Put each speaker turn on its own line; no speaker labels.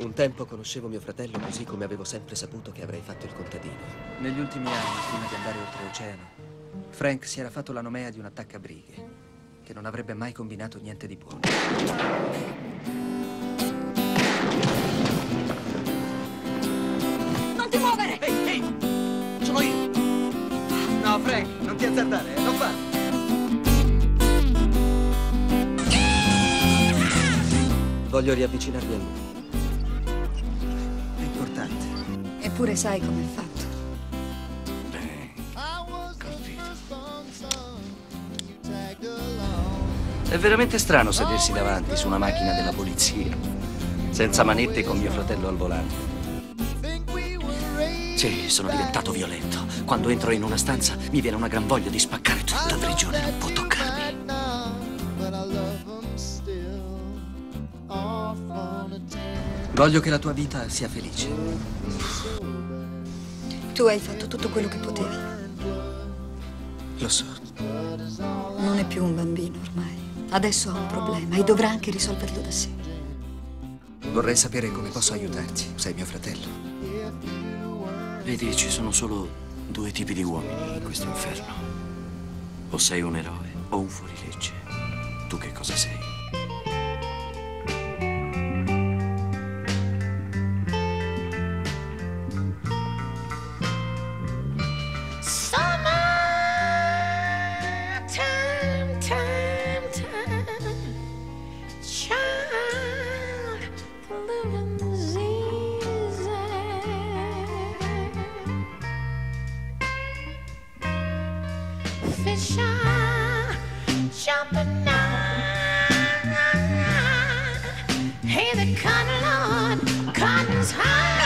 Un tempo conoscevo mio fratello così come avevo sempre saputo che avrei fatto il contadino.
Negli ultimi anni, prima di andare oltreoceano, Frank si era fatto la nomea di un attaccabrighe, che non avrebbe mai combinato niente di buono.
Non ti muovere!
Ehi, ehi! Sono io! No, Frank, non ti azzardare, non farlo! Voglio riavvicinarmi a lui.
Eppure sai com'è fatto.
È veramente strano sedersi davanti su una macchina della polizia, senza manette con mio fratello al volante. Sì, sono diventato violento. Quando entro in una stanza mi viene una gran voglia di spaccare tutta la prigione, non può toccarmi.
Voglio che la tua vita sia felice.
Tu hai fatto tutto quello che potevi.
Lo so.
Non è più un bambino ormai. Adesso ha un problema e dovrà anche risolverlo da sé.
Vorrei sapere come posso aiutarti. Sei mio fratello.
Vedi, ci sono solo due tipi di uomini in questo inferno. O sei un eroe o un fuorilegge. Tu che cosa sei?
Hey, the cotton, Lord, cotton's high.